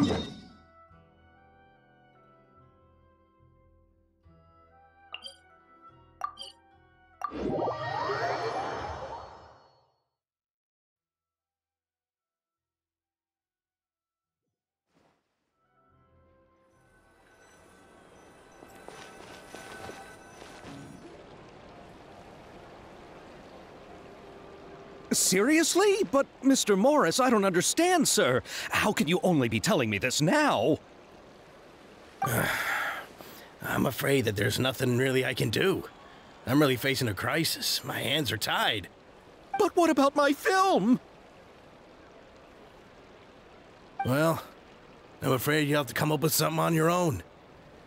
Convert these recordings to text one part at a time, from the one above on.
Yeah. Seriously? But, Mr. Morris, I don't understand, sir. How can you only be telling me this now? I'm afraid that there's nothing really I can do. I'm really facing a crisis. My hands are tied. But what about my film? Well, I'm afraid you'll have to come up with something on your own.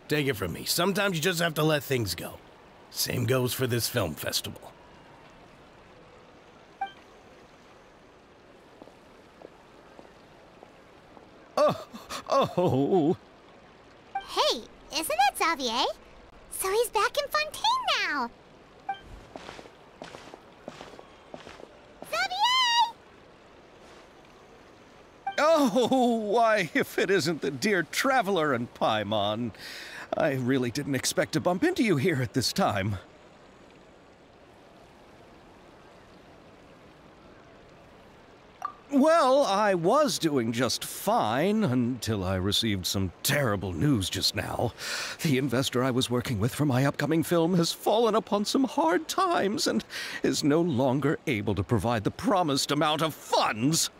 Take it from me. Sometimes you just have to let things go. Same goes for this film festival. Oh. Hey, isn't it Xavier? So he's back in Fontaine now. Xavier! Oh, why, if it isn't the dear Traveler and Paimon. I really didn't expect to bump into you here at this time. Well, I was doing just fine until I received some terrible news just now. The investor I was working with for my upcoming film has fallen upon some hard times and is no longer able to provide the promised amount of funds.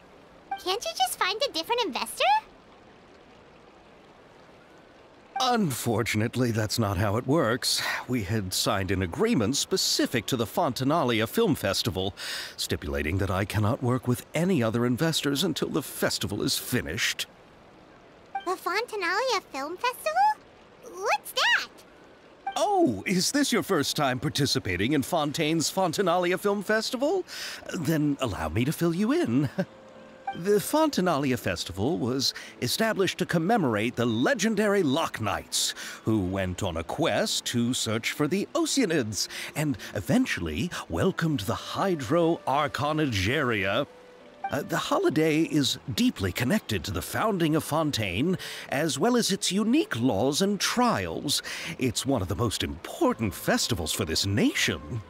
Can't you just find a different investor? Unfortunately, that's not how it works. We had signed an agreement specific to the Fontinalia Film Festival, stipulating that I cannot work with any other investors until the festival is finished. The Fontinalia Film Festival? What's that? Oh, is this your first time participating in Fontaine's Fontinalia Film Festival? Then allow me to fill you in. The Fontinalia Festival was established to commemorate the legendary Loch Knights, who went on a quest to search for the Oceanids and eventually welcomed the Hydro Archon Egeria. Uh, the holiday is deeply connected to the founding of Fontaine, as well as its unique laws and trials. It's one of the most important festivals for this nation.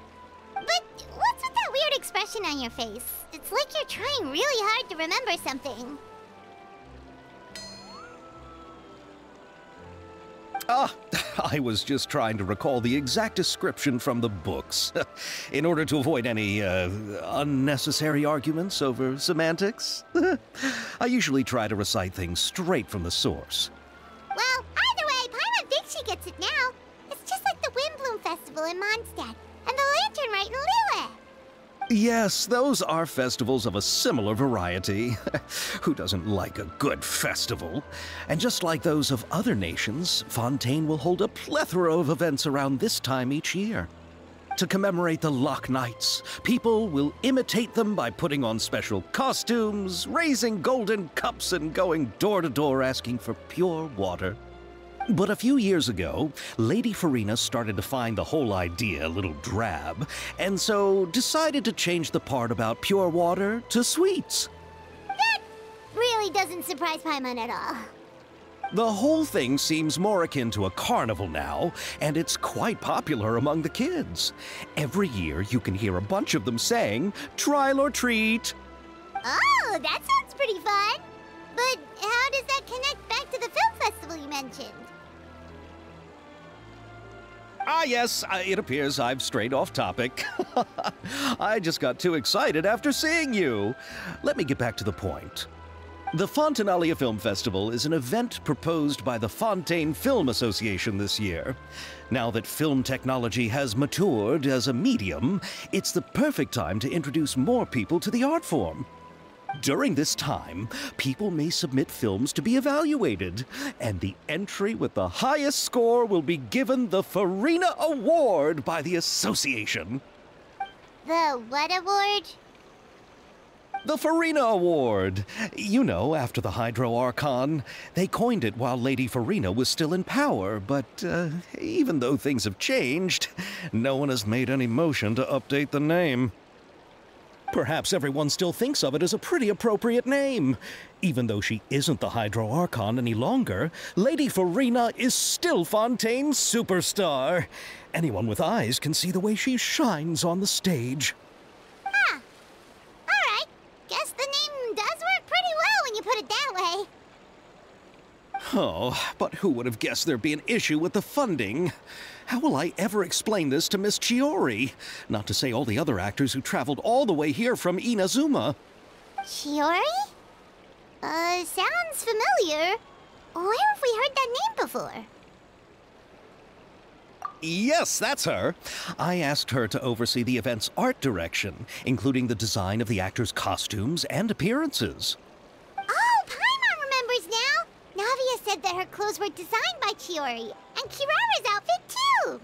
But what's with that weird expression on your face? It's like you're trying really hard to remember something. Ah, I was just trying to recall the exact description from the books, in order to avoid any uh, unnecessary arguments over semantics. I usually try to recite things straight from the source. Well, either way, Paimon thinks she gets it now. It's just like the Windbloom Festival in Mondstadt, and the Lantern Rite in Liyue. Yes, those are festivals of a similar variety. Who doesn't like a good festival? And just like those of other nations, Fontaine will hold a plethora of events around this time each year. To commemorate the Loch Knights, people will imitate them by putting on special costumes, raising golden cups, and going door to door asking for pure water. But a few years ago, Lady Furina started to find the whole idea a little drab, and so decided to change the part about pure water to sweets. That really doesn't surprise Paimon at all. The whole thing seems more akin to a carnival now, and it's quite popular among the kids. Every year, you can hear a bunch of them saying, Trial or treat. Oh, that sounds pretty fun. But how does that connect back to the film festival you mentioned? Ah, yes, it appears I've strayed off topic. I just got too excited after seeing you. Let me get back to the point. The Fontinalia Film Festival is an event proposed by the Fontaine Film Association this year. Now that film technology has matured as a medium, it's the perfect time to introduce more people to the art form. During this time, people may submit films to be evaluated, and the entry with the highest score will be given the Furina Award by the association. The what award? The Furina Award. You know, after the Hydro Archon. They coined it while Lady Furina was still in power, but uh, even though things have changed, no one has made any motion to update the name. Perhaps everyone still thinks of it as a pretty appropriate name. Even though she isn't the Hydro Archon any longer, Lady Furina is still Fontaine's superstar. Anyone with eyes can see the way she shines on the stage. Ah. Alright. Guess the name does work pretty well when you put it that way. Oh, but who would have guessed there'd be an issue with the funding? How will I ever explain this to Miss Chiori? Not to say all the other actors who traveled all the way here from Inazuma. Chiori? Uh, sounds familiar. Where have we heard that name before? Yes, that's her. I asked her to oversee the event's art direction, including the design of the actors' costumes and appearances. Oh, Paimon remembers now! Navia said that her clothes were designed by Chiori, and Kirara's outfit too!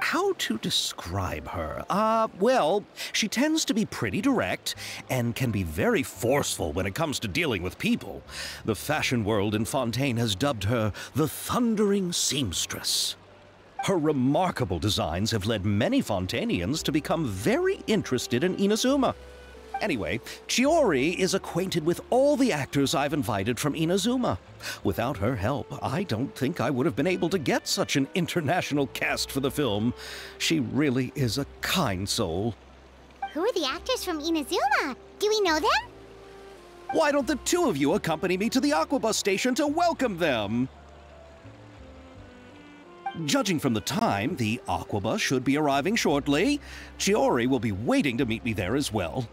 How to describe her? Uh, well, she tends to be pretty direct and can be very forceful when it comes to dealing with people. The fashion world in Fontaine has dubbed her the Thundering Seamstress. Her remarkable designs have led many Fontainians to become very interested in Inazuma. Anyway, Chiori is acquainted with all the actors I've invited from Inazuma. Without her help, I don't think I would have been able to get such an international cast for the film. She really is a kind soul. Who are the actors from Inazuma? Do we know them? Why don't the two of you accompany me to the Aquabus station to welcome them? Judging from the time, the Aquabus should be arriving shortly. Chiori will be waiting to meet me there as well.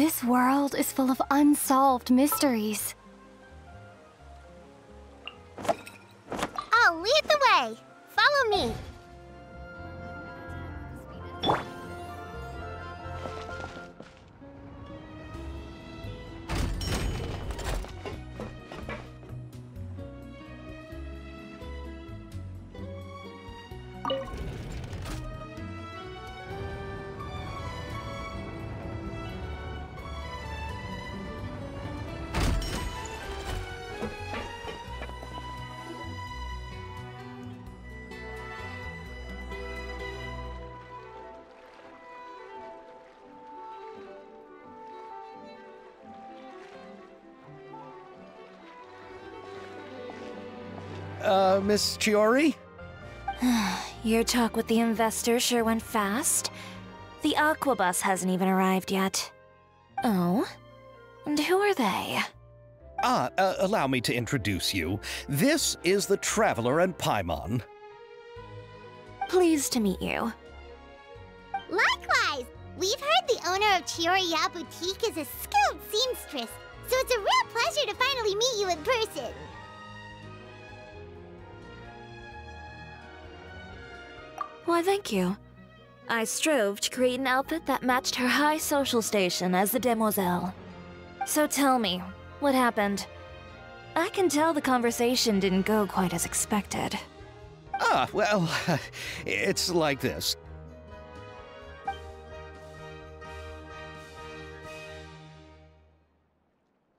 This world is full of unsolved mysteries. Miss Chiori? Your talk with the investor sure went fast. The Aquabus hasn't even arrived yet. Oh? And who are they? Ah, uh, allow me to introduce you. This is the Traveler and Paimon. Pleased to meet you. Likewise, we've heard the owner of Chioriya Boutique is a skilled seamstress, so it's a real pleasure to finally meet you in person. Why, thank you. I strove to create an outfit that matched her high social station as the demoiselle. So tell me, what happened? I can tell the conversation didn't go quite as expected. Ah, well, it's like this.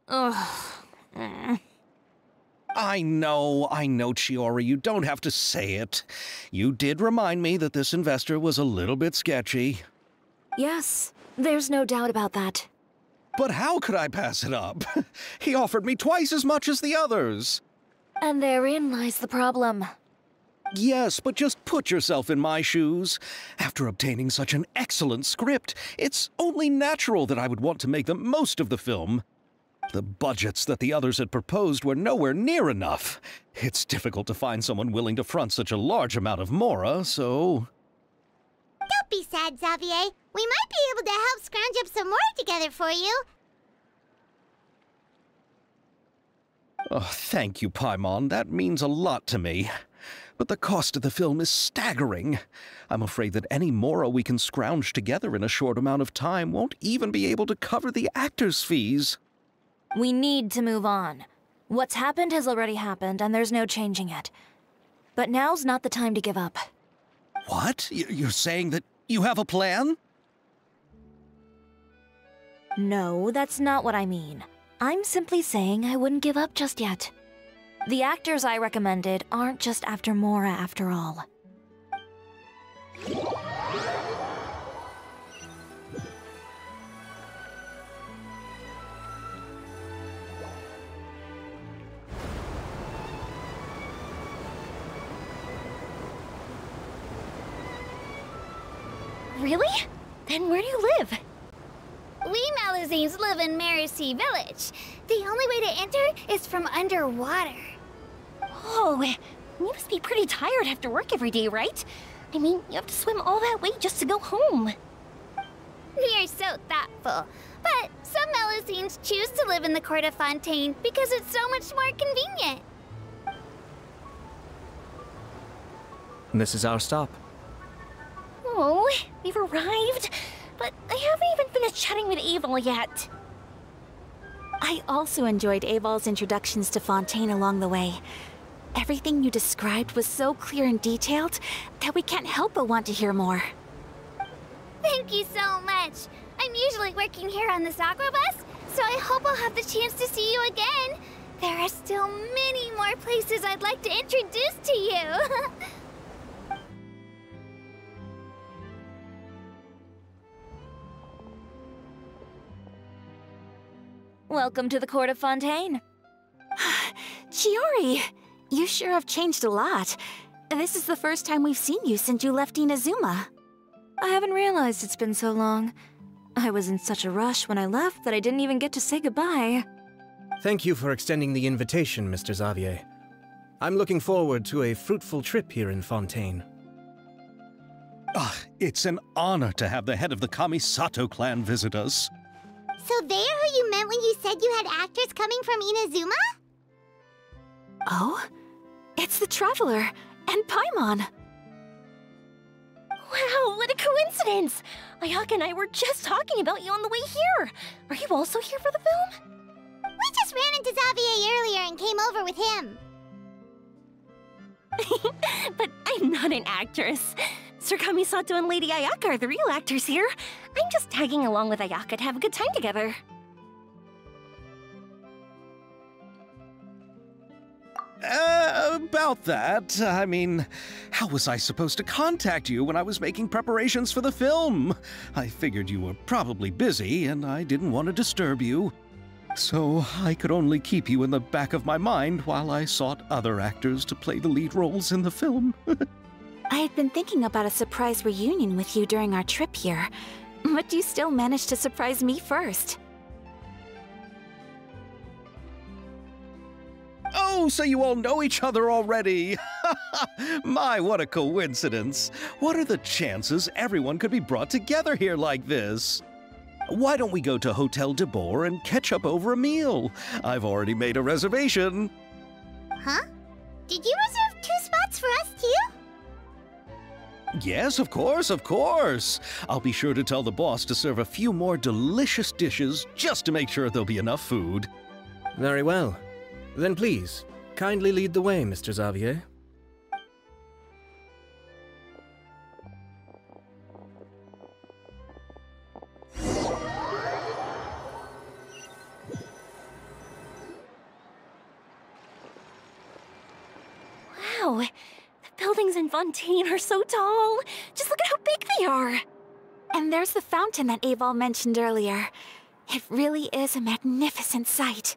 Ugh. I know, I know, Chiori, you don't have to say it. You did remind me that this investor was a little bit sketchy. Yes, there's no doubt about that. But how could I pass it up? he offered me twice as much as the others. And therein lies the problem. Yes, but just put yourself in my shoes. After obtaining such an excellent script, it's only natural that I would want to make the most of the film. The budgets that the others had proposed were nowhere near enough. It's difficult to find someone willing to front such a large amount of mora, so... Don't be sad, Xavier. We might be able to help scrounge up some more together for you. Oh, thank you, Paimon. That means a lot to me. But the cost of the film is staggering. I'm afraid that any mora we can scrounge together in a short amount of time won't even be able to cover the actors' fees. We need to move on. What's happened has already happened, and there's no changing it. But now's not the time to give up. What? You're saying that you have a plan? No, that's not what I mean. I'm simply saying I wouldn't give up just yet. The actors I recommended aren't just after Mora after all. Really? Then where do you live? We Melusines live in Merusea Village. The only way to enter is from underwater. Oh, eh, you must be pretty tired after work every day, right? I mean, you have to swim all that way just to go home. You're so thoughtful. But some Melusines choose to live in the Court of Fontaine because it's so much more convenient. This is our stop. Oh, we've arrived, but I haven't even finished chatting with Aval yet. I also enjoyed Aval's introductions to Fontaine along the way. Everything you described was so clear and detailed that we can't help but want to hear more. Thank you so much. I'm usually working here on this aqua bus, so I hope I'll have the chance to see you again. There are still many more places I'd like to introduce to you. Welcome to the Court of Fontaine. Chiori, you sure have changed a lot. This is the first time we've seen you since you left Inazuma. I haven't realized it's been so long. I was in such a rush when I left that I didn't even get to say goodbye. Thank you for extending the invitation, Mr. Xavier. I'm looking forward to a fruitful trip here in Fontaine. Ah, it's an honor to have the head of the Kamisato clan visit us. So they're who you meant when you said you had actors coming from Inazuma? Oh? It's the Traveler and Paimon. Wow, what a coincidence! Ayaka and I were just talking about you on the way here. Are you also here for the film? We just ran into Xavier earlier and came over with him. but I'm not an actress. Sir Kamisato and Lady Ayaka are the real actors here. I'm just tagging along with Ayaka to have a good time together. Uh, about that, I mean, how was I supposed to contact you when I was making preparations for the film? I figured you were probably busy and I didn't want to disturb you. So I could only keep you in the back of my mind while I sought other actors to play the lead roles in the film. I had been thinking about a surprise reunion with you during our trip here, but you still managed to surprise me first. Oh, so you all know each other already! My, what a coincidence! What are the chances everyone could be brought together here like this? Why don't we go to Hotel Debord and catch up over a meal? I've already made a reservation. Huh? Did you reserve two spots for us too? Yes, of course, of course. I'll be sure to tell the boss to serve a few more delicious dishes just to make sure there'll be enough food. Very well. Then please, kindly lead the way, Mr. Xavier. Wow, the buildings in Fontaine are so tall. Just look at how big they are. And there's the fountain that Aval mentioned earlier. It really is a magnificent sight.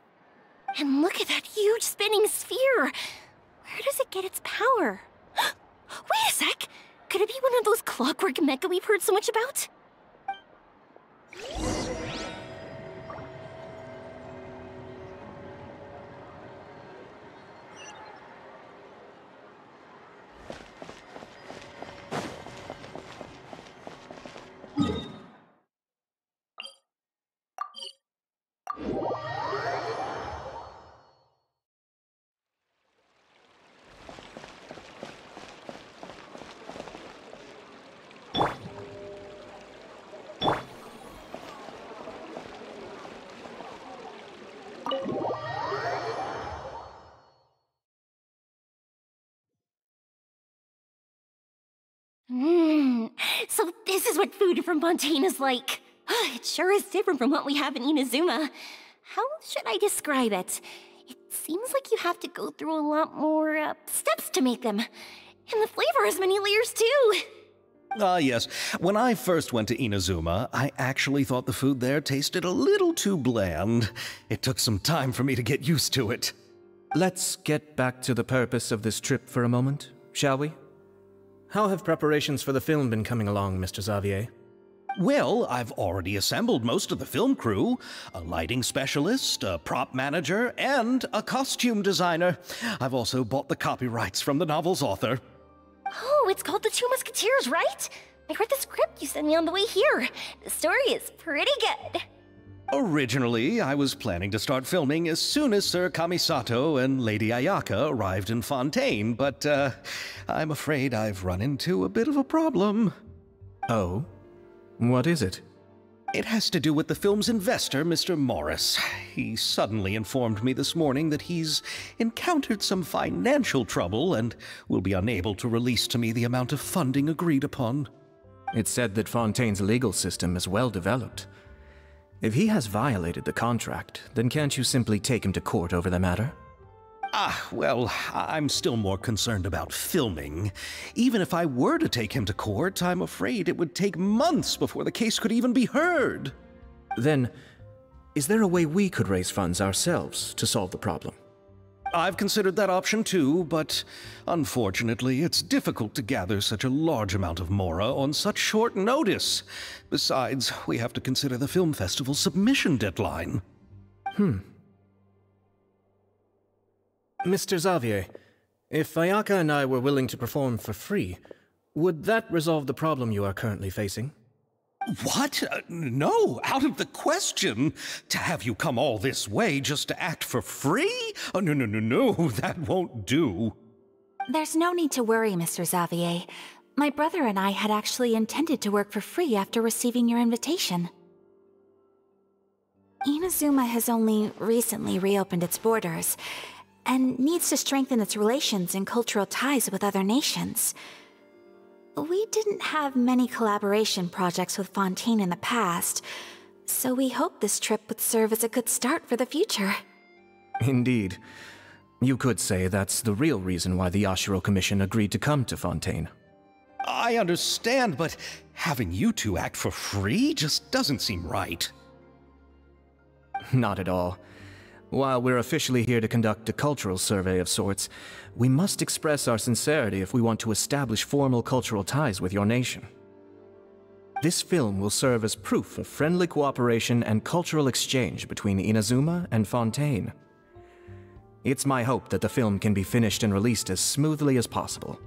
And look at that huge spinning sphere. Where does it get its power? Wait a sec. Could it be one of those clockwork mecha we've heard so much about? So this is what food from Fontaine is like. It sure is different from what we have in Inazuma. How should I describe it? It seems like you have to go through a lot more uh, steps to make them. And the flavor has many layers too. Ah, yes. When I first went to Inazuma, I actually thought the food there tasted a little too bland. It took some time for me to get used to it. Let's get back to the purpose of this trip for a moment, shall we? How have preparations for the film been coming along, Mr. Xavier? Well, I've already assembled most of the film crew a lighting specialist, a prop manager, and a costume designer. I've also bought the copyrights from the novel's author. Oh, it's called The Two Musketeers, right? I read the script you sent me on the way here. The story is pretty good. Originally, I was planning to start filming as soon as Sir Kamisato and Lady Ayaka arrived in Fontaine, but uh, I'm afraid I've run into a bit of a problem. Oh? What is it? It has to do with the film's investor, Mr. Morris. He suddenly informed me this morning that he's encountered some financial trouble and will be unable to release to me the amount of funding agreed upon. It's said that Fontaine's legal system is well developed. If he has violated the contract, then can't you simply take him to court over the matter? Ah, well, I'm still more concerned about filming. Even if I were to take him to court, I'm afraid it would take months before the case could even be heard. Then, is there a way we could raise funds ourselves to solve the problem? I've considered that option too, but unfortunately, it's difficult to gather such a large amount of Mora on such short notice. Besides, we have to consider the film festival submission deadline. Hmm. Mr. Xavier, if Ayaka and I were willing to perform for free, would that resolve the problem you are currently facing? What? Uh, no, out of the question. To have you come all this way just to act for free? Oh, no, no, no, no, that won't do. There's no need to worry, Mr. Xavier. My brother and I had actually intended to work for free after receiving your invitation. Inazuma has only recently reopened its borders, and needs to strengthen its relations and cultural ties with other nations. We didn't have many collaboration projects with Fontaine in the past, so we hope this trip would serve as a good start for the future. Indeed. You could say that's the real reason why the Yashiro Commission agreed to come to Fontaine. I understand, but having you two act for free just doesn't seem right. Not at all. While we're officially here to conduct a cultural survey of sorts, we must express our sincerity if we want to establish formal cultural ties with your nation. This film will serve as proof of friendly cooperation and cultural exchange between Inazuma and Fontaine. It's my hope that the film can be finished and released as smoothly as possible.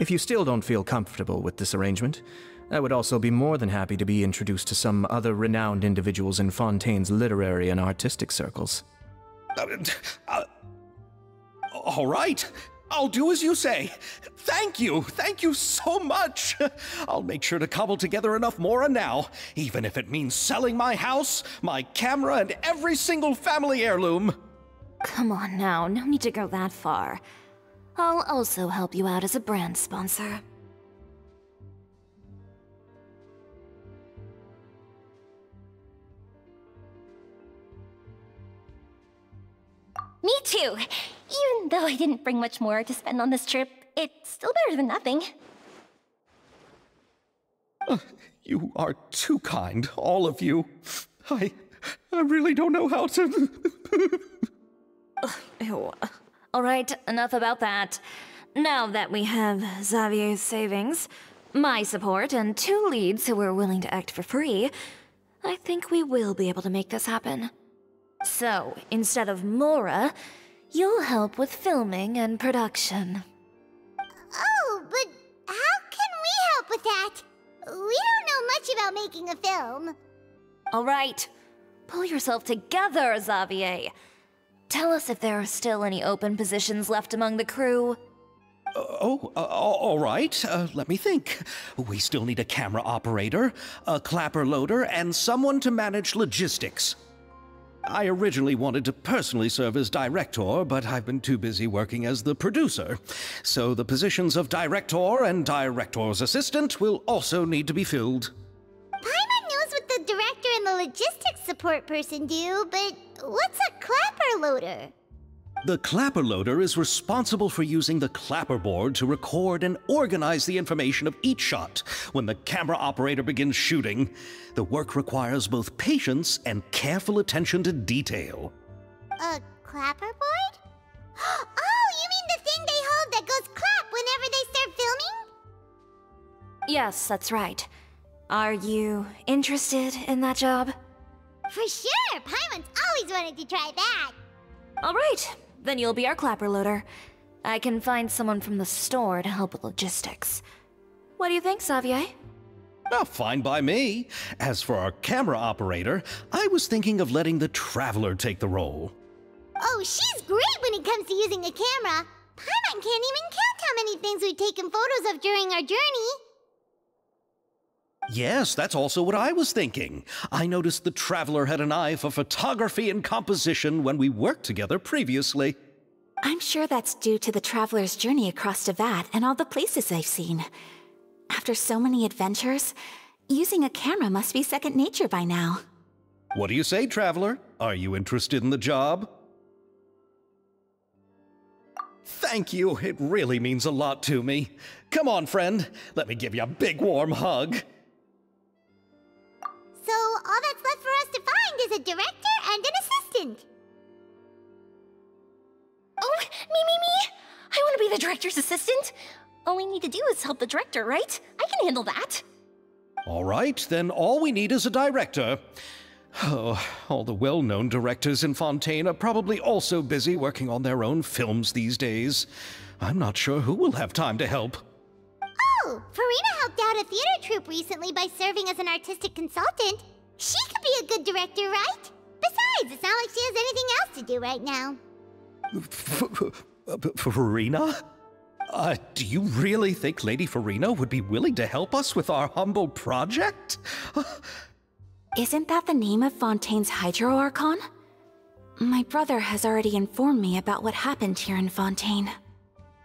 If you still don't feel comfortable with this arrangement, I would also be more than happy to be introduced to some other renowned individuals in Fontaine's literary and artistic circles. Uh, uh, all right. I'll do as you say. Thank you. Thank you so much. I'll make sure to cobble together enough Mora now, even if it means selling my house, my camera, and every single family heirloom. Come on now, no need to go that far. I'll also help you out as a brand sponsor. Me too. Even though I didn't bring much more to spend on this trip, it's still better than nothing. You are too kind, all of you. I. I really don't know how to. Ew. Alright, enough about that. Now that we have Xavier's savings, my support, and two leads who are willing to act for free, I think we will be able to make this happen. So, instead of Mora, you'll help with filming and production. Oh, but how can we help with that? We don't know much about making a film. Alright, pull yourself together, Xavier. Tell us if there are still any open positions left among the crew. Oh, uh, all right. Uh, let me think. We still need a camera operator, a clapper loader, and someone to manage logistics. I originally wanted to personally serve as director, but I've been too busy working as the producer. So the positions of director and director's assistant will also need to be filled. Paimon knows what the director and the logistics support person do, but what's a clapper loader? The clapper loader is responsible for using the clapper board to record and organize the information of each shot when the camera operator begins shooting. The work requires both patience and careful attention to detail. A clapper board? Oh, you mean the thing they hold that goes clap whenever they start filming? Yes, that's right. Are you interested in that job? For sure! Paimon's always wanted to try that. Alright, then you'll be our clapper loader. I can find someone from the store to help with logistics. What do you think, Xavier? Oh, fine by me. As for our camera operator, I was thinking of letting the Traveler take the role. Oh, she's great when it comes to using a camera. Paimon can't even count how many things we've taken photos of during our journey. Yes, that's also what I was thinking. I noticed the Traveler had an eye for photography and composition when we worked together previously. I'm sure that's due to the traveler's journey across Teyvat and all the places they've seen. After so many adventures, using a camera must be second nature by now. What do you say, Traveler? Are you interested in the job? Thank you. It really means a lot to me. Come on, friend. Let me give you a big warm hug. So all that's left for us to find is a director and an assistant. Oh, me, me, me! I want to be the director's assistant. All we need to do is help the director, right? I can handle that. All right, then all we need is a director. Oh, all the well known directors in Fontaine are probably also busy working on their own films these days. I'm not sure who will have time to help. Oh, Furina helped out a theater troupe recently by serving as an artistic consultant. She could be a good director, right? Besides, it's not like she has anything else to do right now. Furina? Uh, do you really think Lady Furina would be willing to help us with our humble project? Isn't that the name of Fontaine's Hydro Archon? My brother has already informed me about what happened here in Fontaine.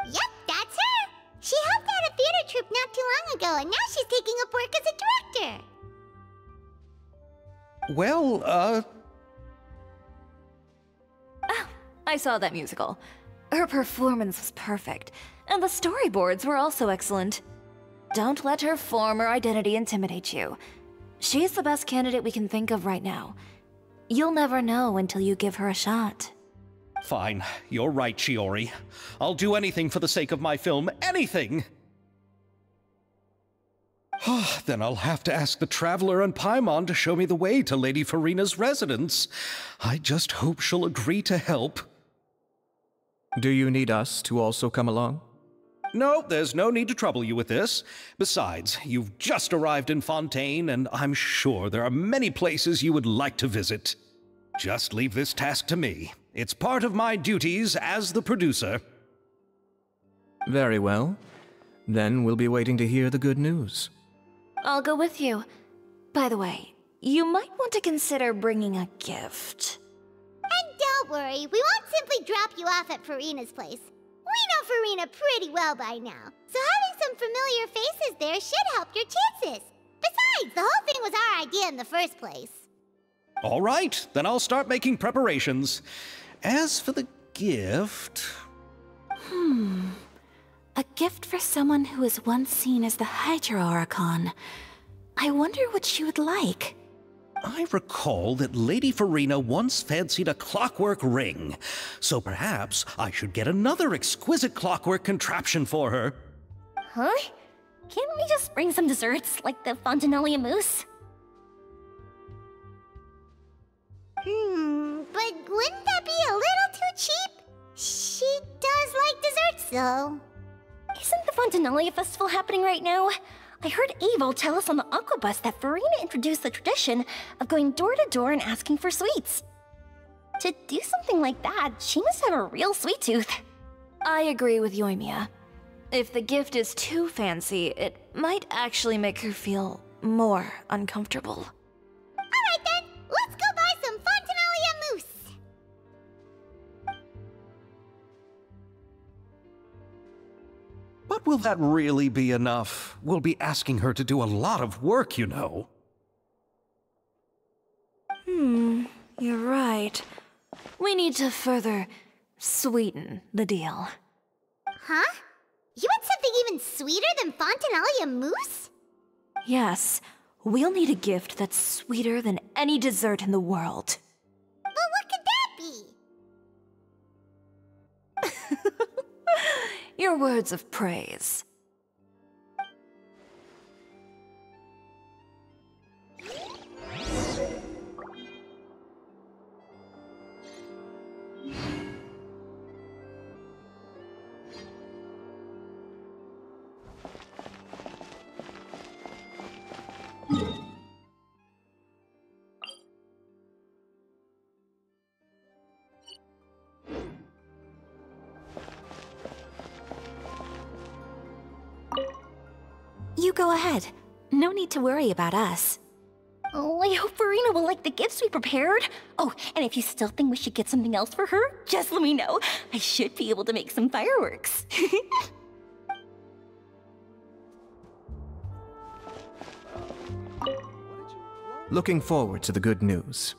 Yep, out a theater troupe not too long ago, and now she's taking up work as a director. well, uh, I saw that musical. Her performance was perfect, and the storyboards were also excellent. Don't let her former identity intimidate you. She's the best candidate we can think of right now. You'll never know until you give her a shot. fine. You're right, Chiori. I'll do anything for the sake of my film. Anything! then I'll have to ask the Traveler and Paimon to show me the way to Lady Furina's residence. I just hope she'll agree to help. Do you need us to also come along? No, there's no need to trouble you with this. Besides, you've just arrived in Fontaine, and I'm sure there are many places you would like to visit. Just leave this task to me. It's part of my duties as the producer. Very well. Then we'll be waiting to hear the good news. I'll go with you. By the way, you might want to consider bringing a gift. And don't worry, we won't simply drop you off at Furina's place. We know Furina pretty well by now, so having some familiar faces there should help your chances. Besides, the whole thing was our idea in the first place. All right, then I'll start making preparations. As for the gift. Hmm. A gift for someone who was once seen as the Hydro Archon. I wonder what she would like. I recall that Lady Furina once fancied a clockwork ring, so perhaps I should get another exquisite clockwork contraption for her. Huh? Can't we just bring some desserts, like the Fontinalia mousse? Hmm, but wouldn't that be a little too cheap? She does like desserts, though. Isn't the Fontinalia Festival happening right now? I heard Evil tell us on the Aquabus that Furina introduced the tradition of going door to door and asking for sweets. To do something like that, she must have a real sweet tooth. I agree with Yoimiya. If the gift is too fancy, it might actually make her feel more uncomfortable. But will that really be enough? We'll be asking her to do a lot of work, you know. Hmm, you're right. We need to further sweeten the deal. Huh? You want something even sweeter than Fontinalia mousse? Yes, we'll need a gift that's sweeter than any dessert in the world. Well, what could that be? Your words of praise. No need to worry about us. Oh, I hope Furina will like the gifts we prepared. Oh, and if you still think we should get something else for her, just let me know. I should be able to make some fireworks. Looking forward to the good news.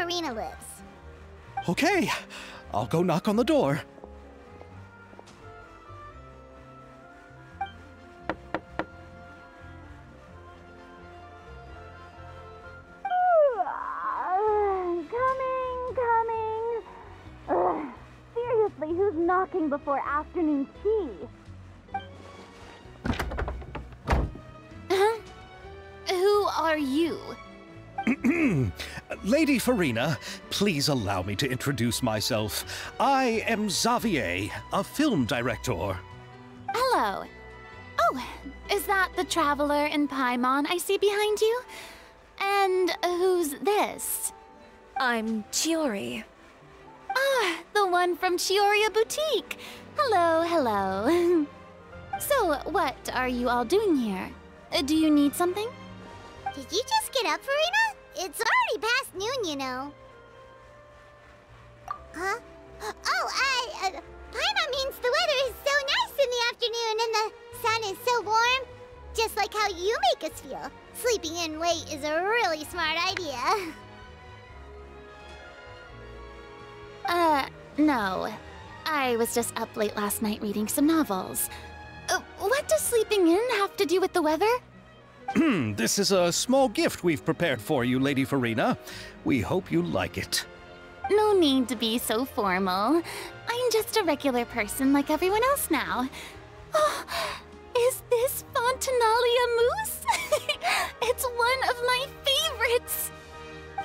Furina lives. Okay, I'll go knock on the door. Furina, please allow me to introduce myself. I am Xavier, a film director. Hello. Oh, is that the traveler in Paimon I see behind you? And who's this? I'm Chiori. Ah, the one from Chioriya Boutique. Hello, hello. so, what are you all doing here? Uh, Do you need something? Did you just get up, Furina? It's already past noon, you know. Huh? Oh, I. Uh, Paimon means the weather is so nice in the afternoon and the sun is so warm. Just like how you make us feel. Sleeping in late is a really smart idea. Uh, no. I was just up late last night reading some novels. Uh, what does sleeping in have to do with the weather? Hmm, this is a small gift we've prepared for you, Lady Furina. We hope you like it. No need to be so formal. I'm just a regular person like everyone else now. Oh, is this Fontinalia mousse? it's one of my favorites.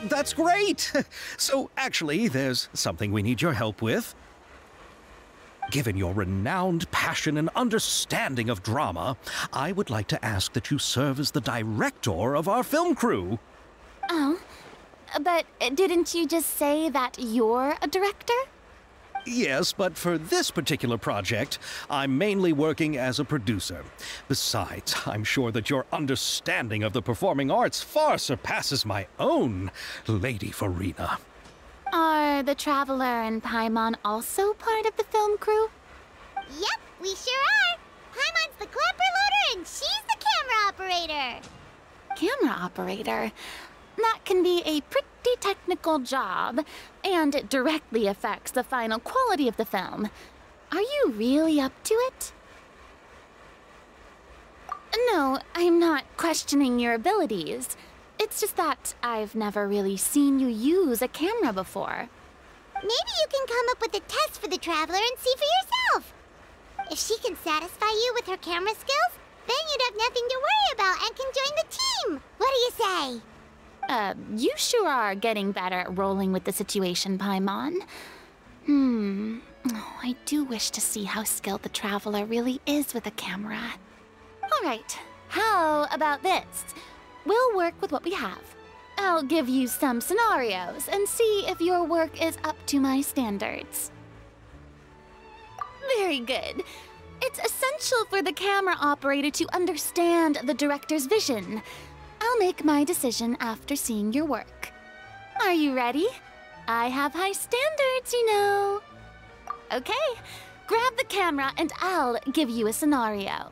That's great! So, actually, there's something we need your help with. Given your renowned passion and understanding of drama, I would like to ask that you serve as the director of our film crew. Oh, but didn't you just say that you're a director? Yes, but for this particular project, I'm mainly working as a producer. Besides, I'm sure that your understanding of the performing arts far surpasses my own, Lady Furina. Are the Traveler and Paimon also part of the film crew? Yep, we sure are. Paimon's the clapper loader and she's the camera operator. Camera operator. That can be a pretty technical job, and it directly affects the final quality of the film. Are you really up to it? No, I'm not questioning your abilities. It's just that I've never really seen you use a camera before. Maybe you can come up with a test for the Traveler and see for yourself. If she can satisfy you with her camera skills, then you'd have nothing to worry about and can join the team. What do you say? Uh, you sure are getting better at rolling with the situation, Paimon. Hmm. Oh, I do wish to see how skilled the Traveler really is with a camera. All right, how about this? We'll work with what we have. I'll give you some scenarios and see if your work is up to my standards. Very good. It's essential for the camera operator to understand the director's vision. I'll make my decision after seeing your work. Are you ready? I have high standards, you know. Okay, grab the camera and I'll give you a scenario.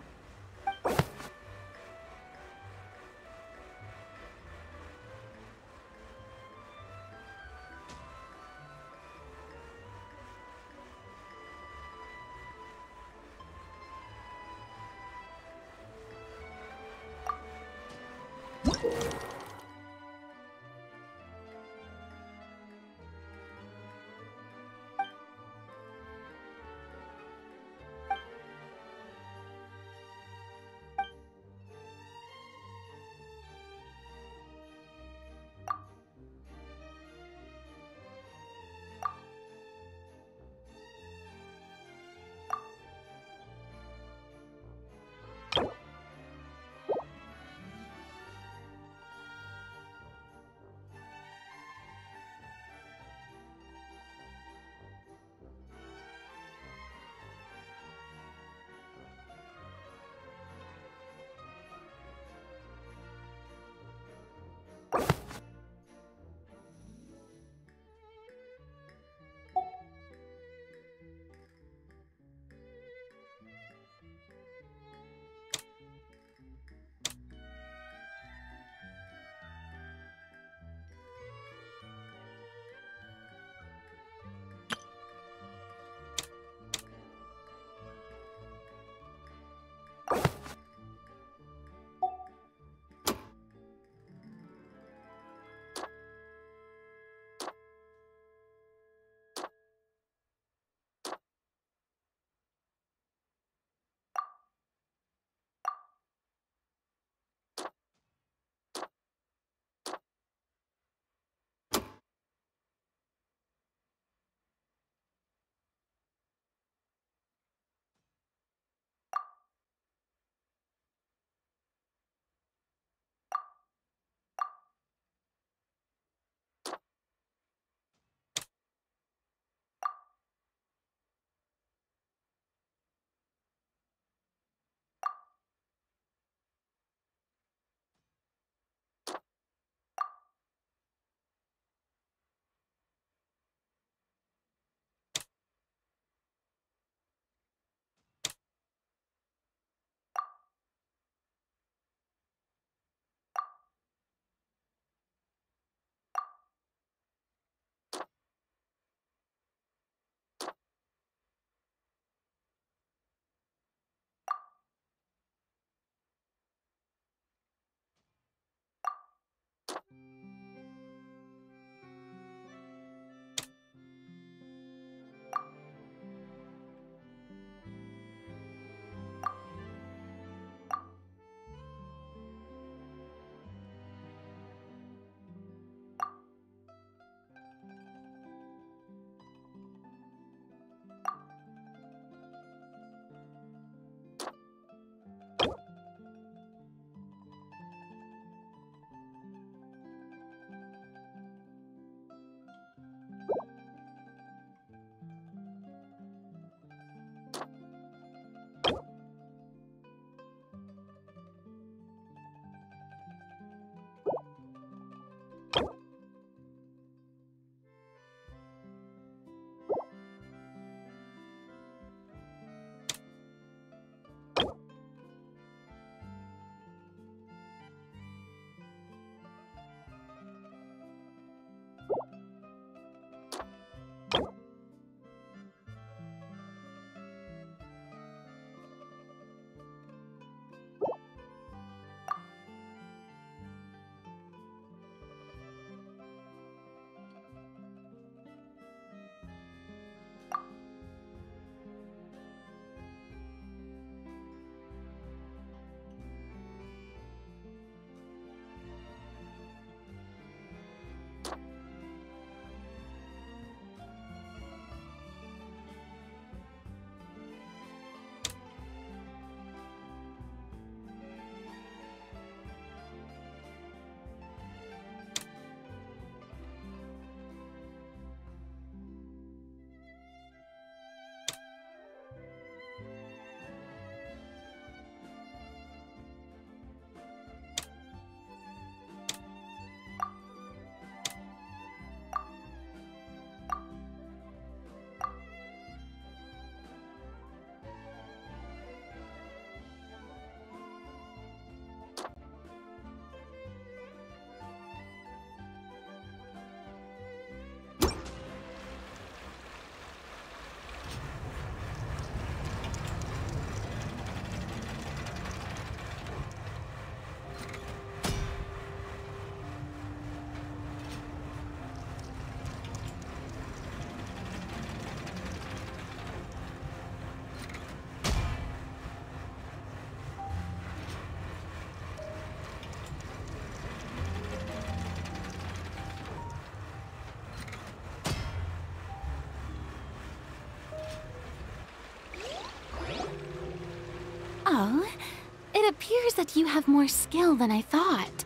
It appears that you have more skill than I thought.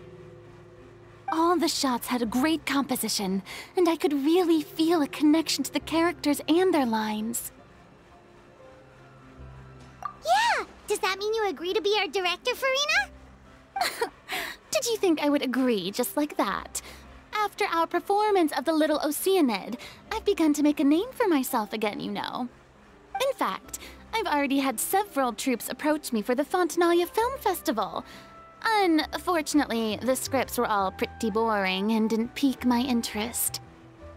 All the shots had a great composition, and I could really feel a connection to the characters and their lines. Yeah! Does that mean you agree to be our director, Furina? Did you think I would agree just like that? After our performance of The Little Oceanid, I've begun to make a name for myself again, you know. In fact, I've already had several troops approach me for the Fontinalia Film Festival. Unfortunately, the scripts were all pretty boring and didn't pique my interest.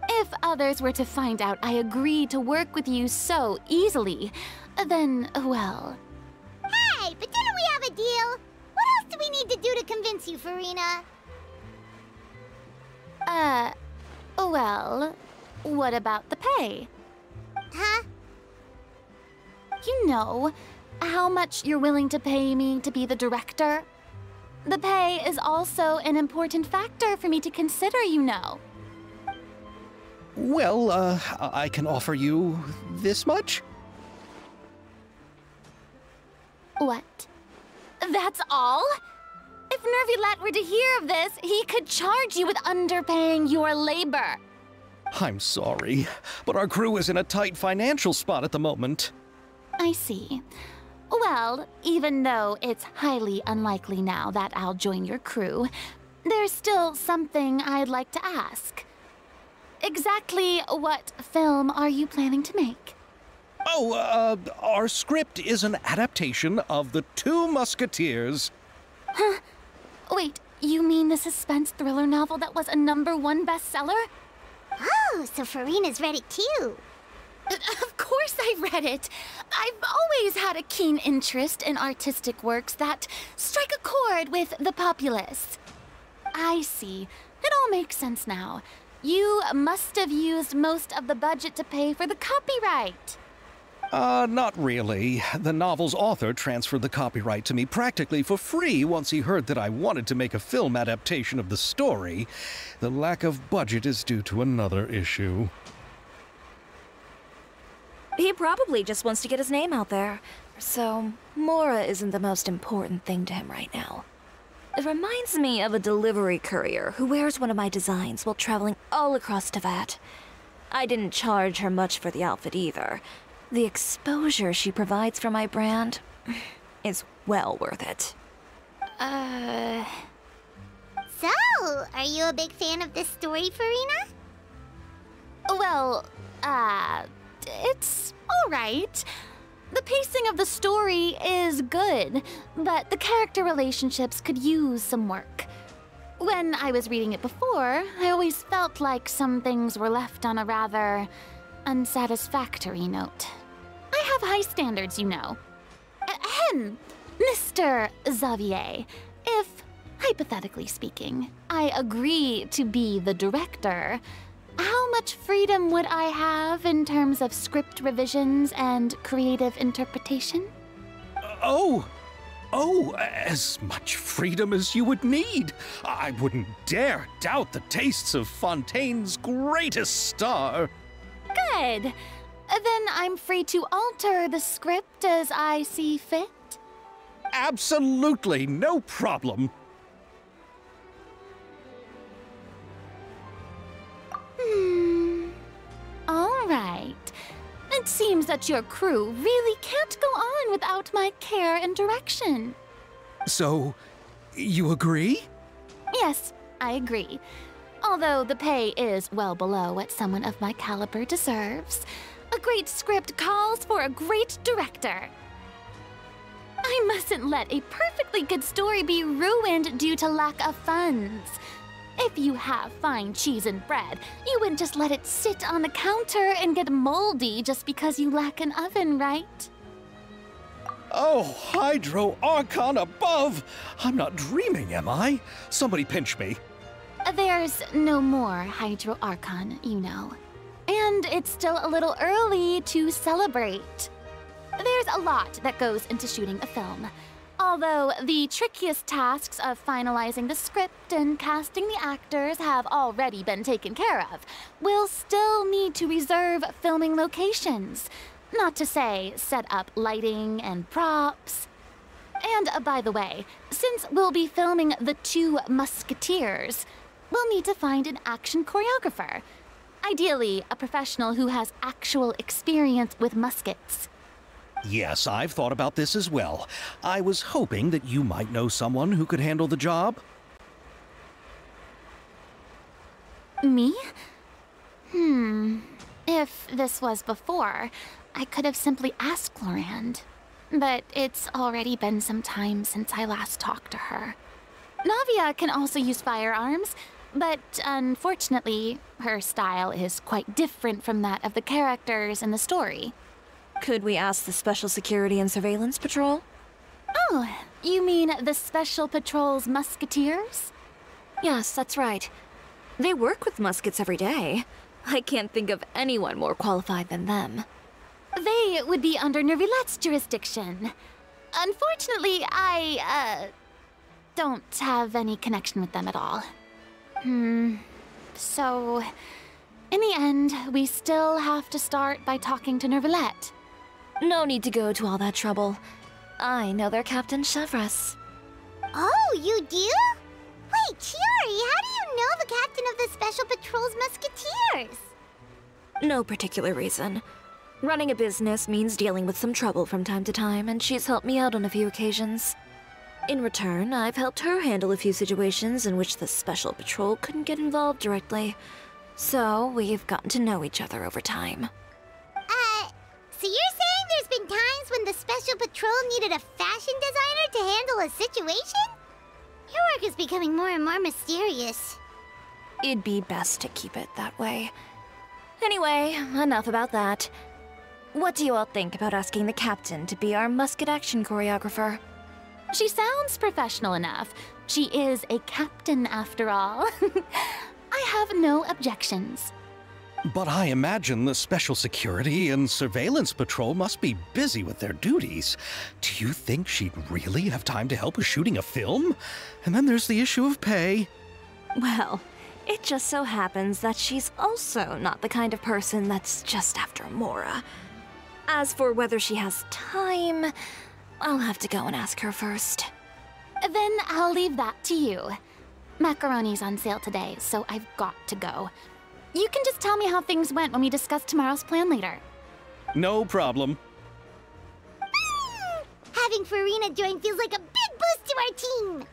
If others were to find out I agreed to work with you so easily, then, well, Hey, but didn't we have a deal? What else do we need to do to convince you, Furina? uh, well, what about the pay? Huh? You know how much you're willing to pay me to be the director? The pay is also an important factor for me to consider, you know. Well, uh, I can offer you this much? What? That's all? If Neuvillette were to hear of this, he could charge you with underpaying your labor. I'm sorry, but our crew is in a tight financial spot at the moment. I see. Well, even though it's highly unlikely now that I'll join your crew, there's still something I'd like to ask. Exactly what film are you planning to make? Oh, uh, our script is an adaptation of The Two Musketeers. Huh? Wait, you mean the suspense thriller novel that was a number one bestseller? Oh, so Furina's read it too. Of course I read it. I've always had a keen interest in artistic works that strike a chord with the populace. I see. It all makes sense now. You must have used most of the budget to pay for the copyright. Uh, not really. The novel's author transferred the copyright to me practically for free once he heard that I wanted to make a film adaptation of the story. The lack of budget is due to another issue. He probably just wants to get his name out there. So, Mora isn't the most important thing to him right now. It reminds me of a delivery courier who wears one of my designs while traveling all across Teyvat. I didn't charge her much for the outfit either. The exposure she provides for my brand is well worth it. Uh. So, are you a big fan of this story, Furina? Well, uh. It's alright. The pacing of the story is good, but the character relationships could use some work. When I was reading it before, I always felt like some things were left on a rather unsatisfactory note. I have high standards, you know. Ahem, Mr. Xavier, if, hypothetically speaking, I agree to be the director, how much freedom would I have in terms of script revisions and creative interpretation? Oh! Oh, as much freedom as you would need. I wouldn't dare doubt the tastes of Fontaine's greatest star. Good. Then I'm free to alter the script as I see fit. Absolutely no problem. Seems that your crew really can't go on without my care and direction. So, you agree? Yes, I agree. Although the pay is well below what someone of my caliber deserves, a great script calls for a great director. I mustn't let a perfectly good story be ruined due to lack of funds. If you have fine cheese and bread, you wouldn't just let it sit on the counter and get moldy just because you lack an oven, right? Oh, Hydro Archon above! I'm not dreaming, am I? Somebody pinch me. There's no more Hydro Archon, you know. And it's still a little early to celebrate. There's a lot that goes into shooting a film. Although the trickiest tasks of finalizing the script and casting the actors have already been taken care of, we'll still need to reserve filming locations. Not to say set up lighting and props. And uh, by the way, since we'll be filming The Two Musketeers, we'll need to find an action choreographer. Ideally, a professional who has actual experience with muskets. Yes, I've thought about this as well. I was hoping that you might know someone who could handle the job. Me? Hmm. If this was before, I could have simply asked Clorinde. But it's already been some time since I last talked to her. Navia can also use firearms, but unfortunately, her style is quite different from that of the characters in the story. Could we ask the Special Security and Surveillance Patrol? Oh, you mean the Special Patrol's musketeers? Yes, that's right. They work with muskets every day. I can't think of anyone more qualified than them. They would be under Neuvillette's jurisdiction. Unfortunately, I, uh, don't have any connection with them at all. Hmm. So, in the end, we still have to start by talking to Neuvillette. No need to go to all that trouble. I know their Captain Chevreuse. Oh, you do? Wait, Chiori, how do you know the captain of the Special Patrol's Musketeers? No particular reason. Running a business means dealing with some trouble from time to time, and she's helped me out on a few occasions. In return, I've helped her handle a few situations in which the Special Patrol couldn't get involved directly. So, we've gotten to know each other over time. Uh, so you're saying there's been times when the Special Patrol needed a fashion designer to handle a situation? Your work is becoming more and more mysterious. It'd be best to keep it that way. Anyway, enough about that. What do you all think about asking the captain to be our musket action choreographer? She sounds professional enough. She is a captain, after all. I have no objections. But I imagine the Special Security and Surveillance Patrol must be busy with their duties. Do you think she'd really have time to help with shooting a film? And then there's the issue of pay. Well, it just so happens that she's also not the kind of person that's just after Mora. As for whether she has time, I'll have to go and ask her first. Then I'll leave that to you. Macaroni's on sale today, so I've got to go. You can just tell me how things went when we discuss tomorrow's plan later. No problem. Having Furina join feels like a big boost to our team.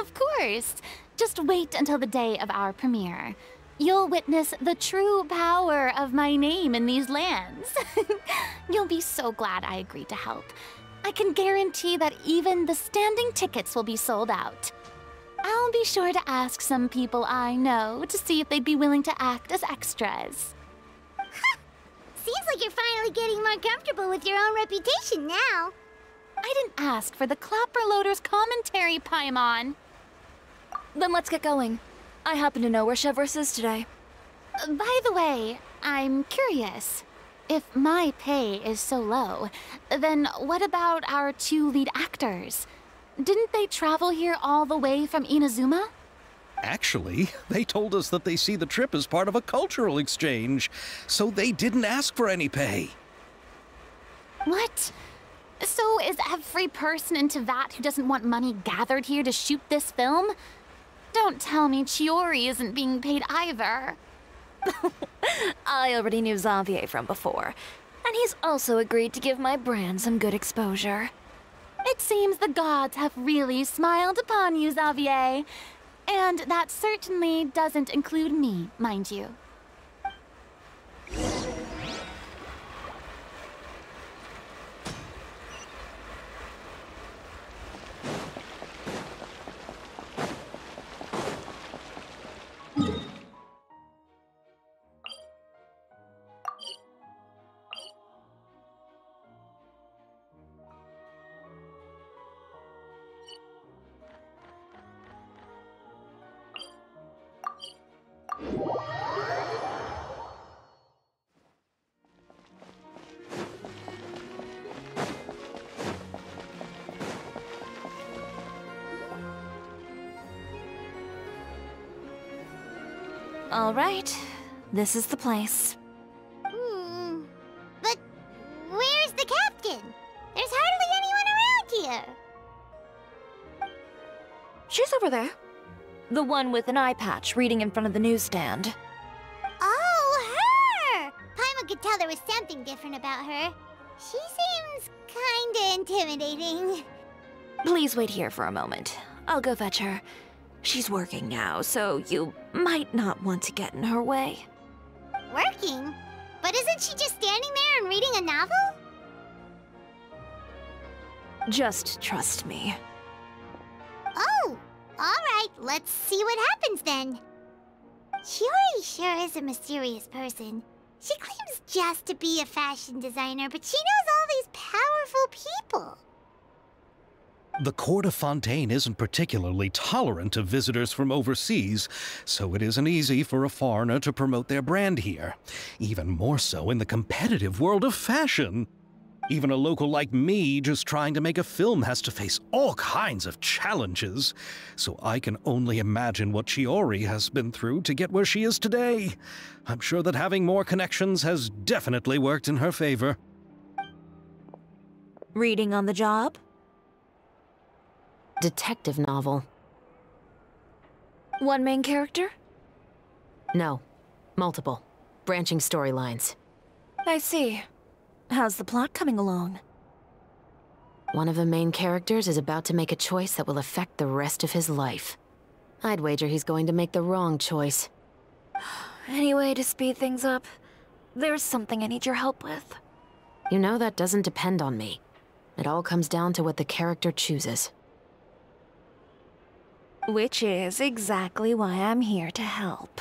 Of course. Just wait until the day of our premiere. You'll witness the true power of my name in these lands. You'll be so glad I agreed to help. I can guarantee that even the standing tickets will be sold out. I'll be sure to ask some people I know to see if they'd be willing to act as extras. Seems like you're finally getting more comfortable with your own reputation now. I didn't ask for the Clapper Loader's commentary, Paimon. Then let's get going. I happen to know where Chevreuse is today. By the way, I'm curious. If my pay is so low, then what about our two lead actors? Didn't they travel here all the way from Inazuma? Actually, they told us that they see the trip as part of a cultural exchange, so they didn't ask for any pay. What? So is every person in Teyvat who doesn't want money gathered here to shoot this film? Don't tell me Chiori isn't being paid either. I already knew Xavier from before, and he's also agreed to give my brand some good exposure. It seems the gods have really smiled upon you, Xavier. And that certainly doesn't include me, mind you. All right, this is the place. Hmm. But where's the captain? There's hardly anyone around here. She's over there. The one with an eye patch reading in front of the newsstand. Oh, her! Paimon could tell there was something different about her. She seems kinda intimidating. Please wait here for a moment. I'll go fetch her. She's working now, so you might not want to get in her way. Working? But isn't she just standing there and reading a novel? Just trust me. Oh, alright, let's see what happens then. Chiori sure is a mysterious person. She claims just to be a fashion designer, but she knows all these powerful people. The court of Fontaine isn't particularly tolerant of visitors from overseas, so it isn't easy for a foreigner to promote their brand here. Even more so in the competitive world of fashion. Even a local like me just trying to make a film has to face all kinds of challenges. So I can only imagine what Chiori has been through to get where she is today. I'm sure that having more connections has definitely worked in her favor. Reading on the job? Detective novel. One main character? No. Multiple. Branching storylines. I see. How's the plot coming along? One of the main characters is about to make a choice that will affect the rest of his life. I'd wager he's going to make the wrong choice. Any way to speed things up? There's something I need your help with. You know that doesn't depend on me. It all comes down to what the character chooses. Which is exactly why I'm here to help.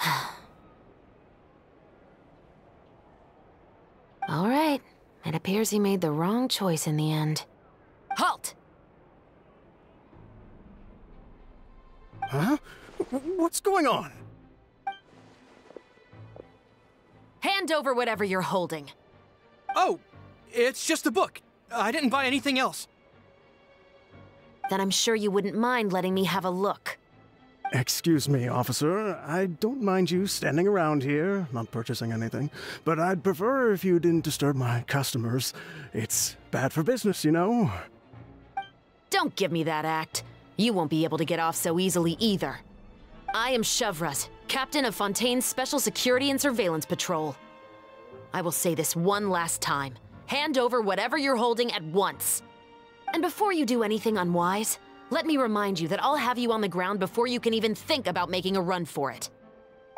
All right. It appears he made the wrong choice in the end. Halt! Huh? What's going on? Hand over whatever you're holding. Oh, it's just a book. I didn't buy anything else. Then I'm sure you wouldn't mind letting me have a look. Excuse me, officer. I don't mind you standing around here, not purchasing anything, but I'd prefer if you didn't disturb my customers. It's bad for business, you know. Don't give me that act. You won't be able to get off so easily either. I am Chevreuse, captain of Fontaine's Special Security and Surveillance Patrol. I will say this one last time. Hand over whatever you're holding at once. And before you do anything unwise, let me remind you that I'll have you on the ground before you can even think about making a run for it.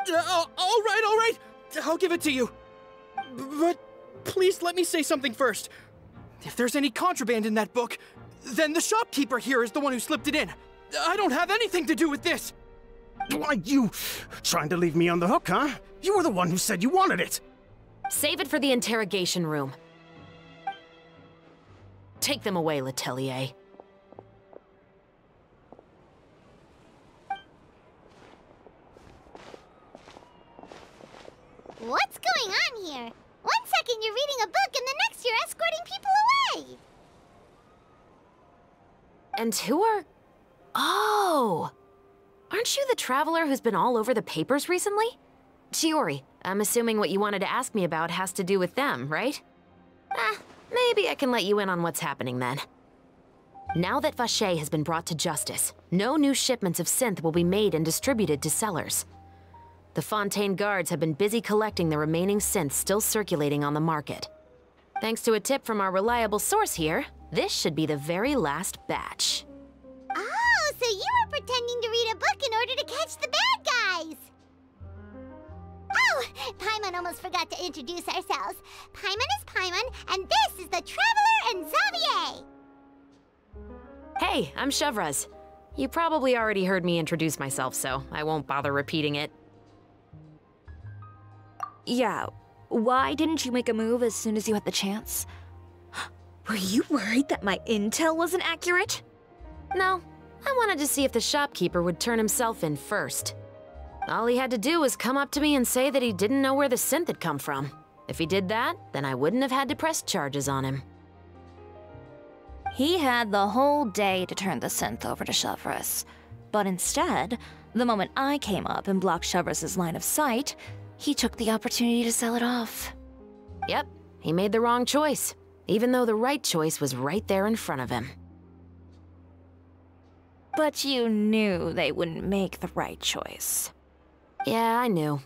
Uh, all right, all right. I'll give it to you. But please let me say something first. If there's any contraband in that book, then the shopkeeper here is the one who slipped it in. I don't have anything to do with this. Why, you trying to leave me on the hook, huh? You were the one who said you wanted it. Save it for the interrogation room. Take them away, Letelier. What's going on here? One second you're reading a book and the next you're escorting people away. And who are... Oh! Aren't you the traveler who's been all over the papers recently? Chiori, I'm assuming what you wanted to ask me about has to do with them, right? Ah, maybe I can let you in on what's happening then. Now that Vache has been brought to justice, no new shipments of Sinthe will be made and distributed to sellers. The Fontaine guards have been busy collecting the remaining Sinthes still circulating on the market. Thanks to a tip from our reliable source here, this should be the very last batch. Oh, so you were pretending to read a book in order to catch the bad guys. Oh, Paimon almost forgot to introduce ourselves. Paimon is Paimon, and this is the Traveler and Xavier. Hey, I'm Chevreuse. You probably already heard me introduce myself, so I won't bother repeating it. Yeah, why didn't you make a move as soon as you had the chance? Were you worried that my intel wasn't accurate? No, I wanted to see if the shopkeeper would turn himself in first. All he had to do was come up to me and say that he didn't know where the Sinthe had come from. If he did that, then I wouldn't have had to press charges on him. He had the whole day to turn the Sinthe over to Chevreuse. But instead, the moment I came up and blocked Chevreuse's line of sight, he took the opportunity to sell it off. Yep, he made the wrong choice, even though the right choice was right there in front of him. But you knew they wouldn't make the right choice. Yeah, I knew.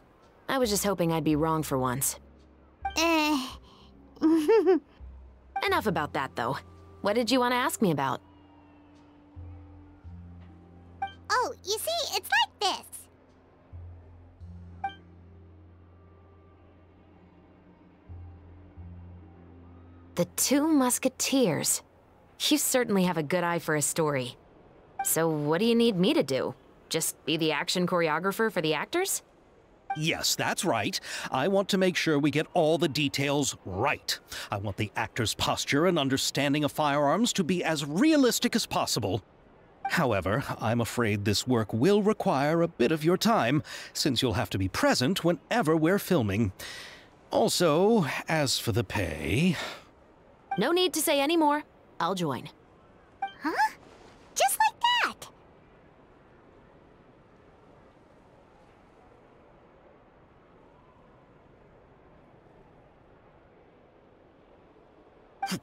I was just hoping I'd be wrong for once. Eh. Enough about that, though. What did you want to ask me about? oh, you see, it's like this. The Two Musketeers. You certainly have a good eye for a story. So what do you need me to do? Just be the action choreographer for the actors? Yes, that's right. I want to make sure we get all the details right. I want the actor's posture and understanding of firearms to be as realistic as possible. However, I'm afraid this work will require a bit of your time, since you'll have to be present whenever we're filming. Also, as for the pay. No need to say any more. I'll join. Huh? Just like that.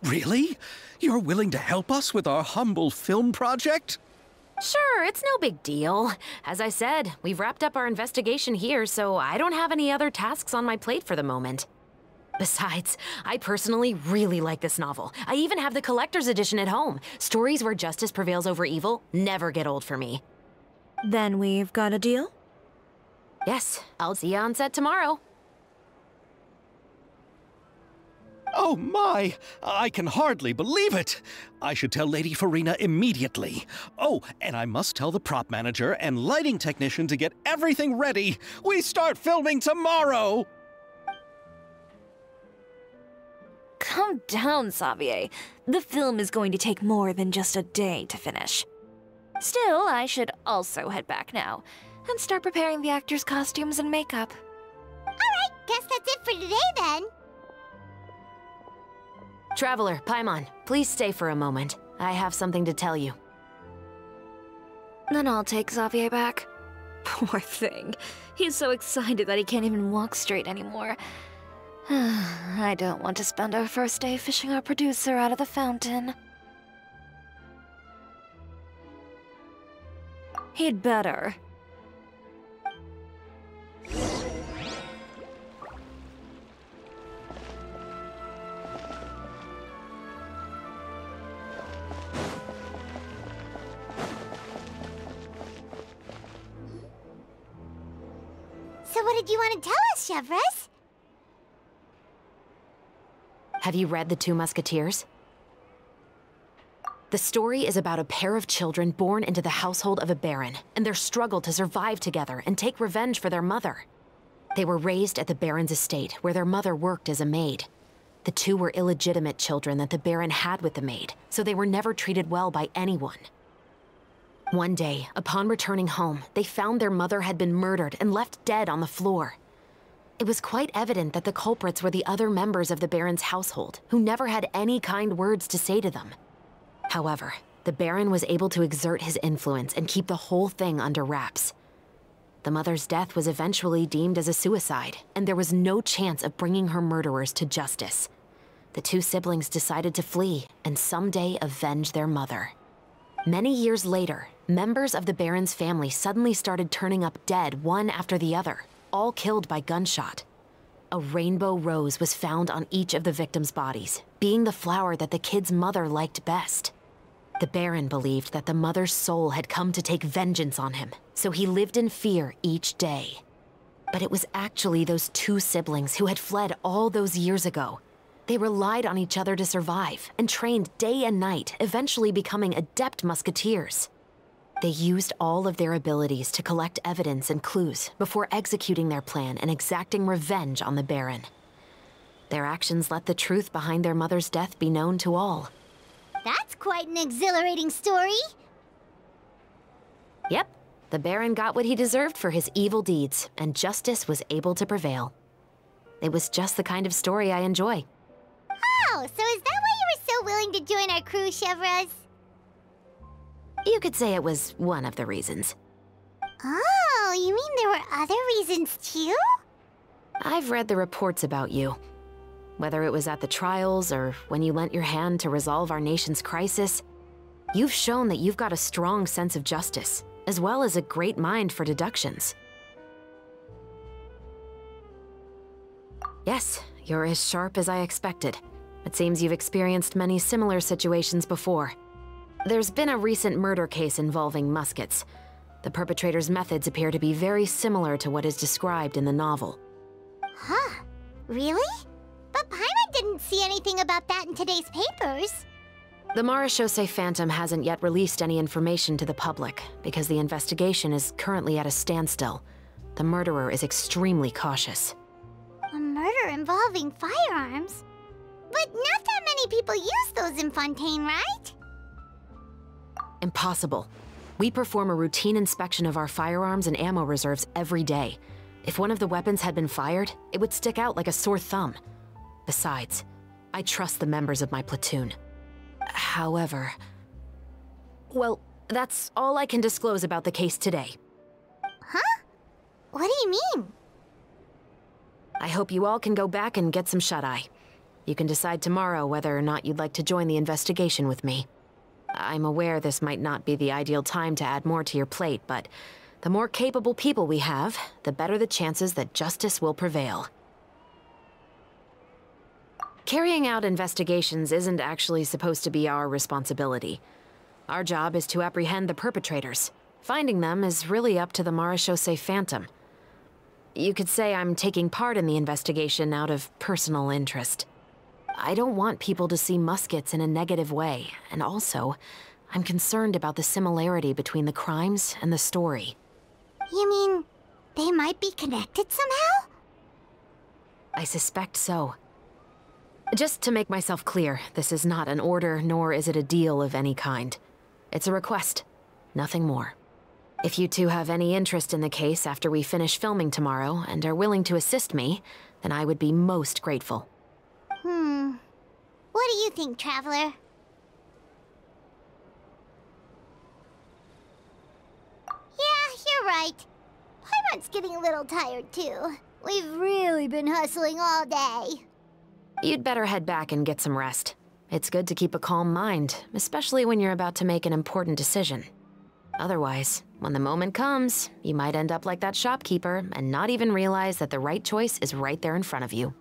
Really? You're willing to help us with our humble film project? Sure, it's no big deal. As I said, we've wrapped up our investigation here, so I don't have any other tasks on my plate for the moment. Besides, I personally really like this novel. I even have the collector's edition at home. Stories where justice prevails over evil never get old for me. Then we've got a deal? Yes, I'll see you on set tomorrow. Oh my! I can hardly believe it! I should tell Lady Furina immediately. Oh, and I must tell the prop manager and lighting technician to get everything ready. We start filming tomorrow! Calm down, Xavier. The film is going to take more than just a day to finish. Still, I should also head back now and start preparing the actors' costumes and makeup. Alright, guess that's it for today then. Traveler, Paimon, please stay for a moment. I have something to tell you. Then I'll take Xavier back. Poor thing. He's so excited that he can't even walk straight anymore. I don't want to spend our first day fishing our producer out of the fountain. He'd better. Chevreuse? Have you read The Two Musketeers? The story is about a pair of children born into the household of a baron and their struggle to survive together and take revenge for their mother. They were raised at the baron's estate, where their mother worked as a maid. The two were illegitimate children that the baron had with the maid, so they were never treated well by anyone. One day, upon returning home, they found their mother had been murdered and left dead on the floor. It was quite evident that the culprits were the other members of the Baron's household, who never had any kind words to say to them. However, the Baron was able to exert his influence and keep the whole thing under wraps. The mother's death was eventually deemed as a suicide, and there was no chance of bringing her murderers to justice. The two siblings decided to flee and someday avenge their mother. Many years later, members of the Baron's family suddenly started turning up dead one after the other, all killed by gunshot. A rainbow rose was found on each of the victims' bodies, being the flower that the kid's mother liked best. The Baron believed that the mother's soul had come to take vengeance on him, so he lived in fear each day. But it was actually those two siblings who had fled all those years ago. They relied on each other to survive and trained day and night, eventually becoming adept musketeers. They used all of their abilities to collect evidence and clues before executing their plan and exacting revenge on the Baron. Their actions let the truth behind their mother's death be known to all. That's quite an exhilarating story. Yep, the Baron got what he deserved for his evil deeds, and justice was able to prevail. It was just the kind of story I enjoy. Oh, so is that why you were so willing to join our crew, Chevreuse? You could say it was one of the reasons. Oh, you mean there were other reasons too? I've read the reports about you. Whether it was at the trials or when you lent your hand to resolve our nation's crisis, you've shown that you've got a strong sense of justice, as well as a great mind for deductions. Yes, you're as sharp as I expected. It seems you've experienced many similar situations before. There's been a recent murder case involving muskets. The perpetrator's methods appear to be very similar to what is described in the novel. Huh? Really? But Paimon didn't see anything about that in today's papers. The Marechaussee Phantom hasn't yet released any information to the public because the investigation is currently at a standstill. The murderer is extremely cautious. A murder involving firearms? But not that many people use those in Fontaine, right? Impossible. We perform a routine inspection of our firearms and ammo reserves every day. If one of the weapons had been fired, it would stick out like a sore thumb. Besides, I trust the members of my platoon. However... Well, that's all I can disclose about the case today. Huh? What do you mean? I hope you all can go back and get some shut-eye. You can decide tomorrow whether or not you'd like to join the investigation with me. I'm aware this might not be the ideal time to add more to your plate, but the more capable people we have, the better the chances that justice will prevail. Carrying out investigations isn't actually supposed to be our responsibility. Our job is to apprehend the perpetrators. Finding them is really up to the Marechaussee Phantom. You could say I'm taking part in the investigation out of personal interest. I don't want people to see muskets in a negative way, and also, I'm concerned about the similarity between the crimes and the story. You mean they might be connected somehow? I suspect so. Just to make myself clear, this is not an order, nor is it a deal of any kind. It's a request, nothing more. If you two have any interest in the case after we finish filming tomorrow and are willing to assist me, then I would be most grateful. What do you think, Traveler? Yeah, you're right. Paimon's getting a little tired, too. We've really been hustling all day. You'd better head back and get some rest. It's good to keep a calm mind, especially when you're about to make an important decision. Otherwise, when the moment comes, you might end up like that shopkeeper and not even realize that the right choice is right there in front of you.